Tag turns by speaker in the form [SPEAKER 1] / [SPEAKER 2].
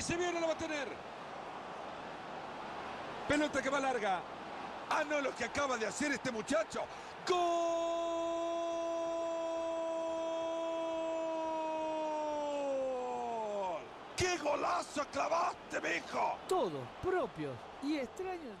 [SPEAKER 1] Ahí se viene, lo va a tener. Pelota que va larga. Ah, no, lo que acaba de hacer este muchacho. ¡Gol! ¡Qué golazo clavaste, mijo!
[SPEAKER 2] Todos propios y extraños